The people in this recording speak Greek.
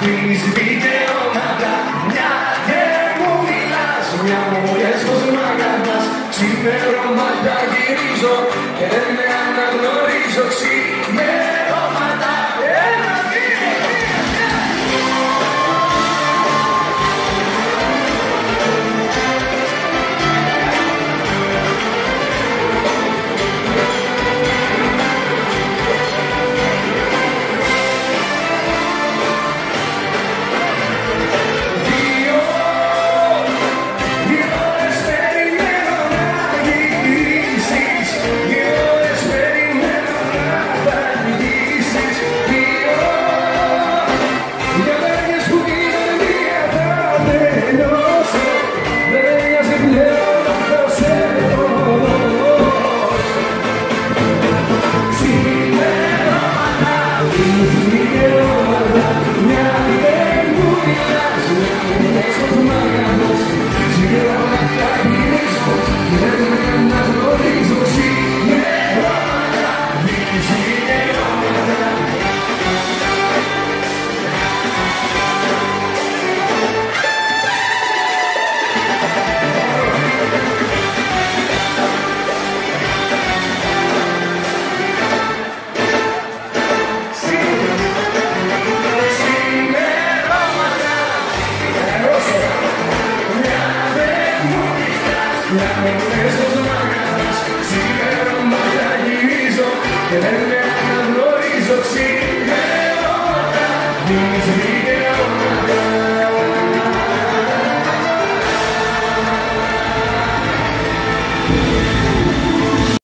Κλείνεις δικαιώματα Μια δεν μου μιλάς. Μια μου λες πως μ' αγαπάς. Ξημερώματα γυρίζω Και δεν με αναγνωρίζω. you. Let me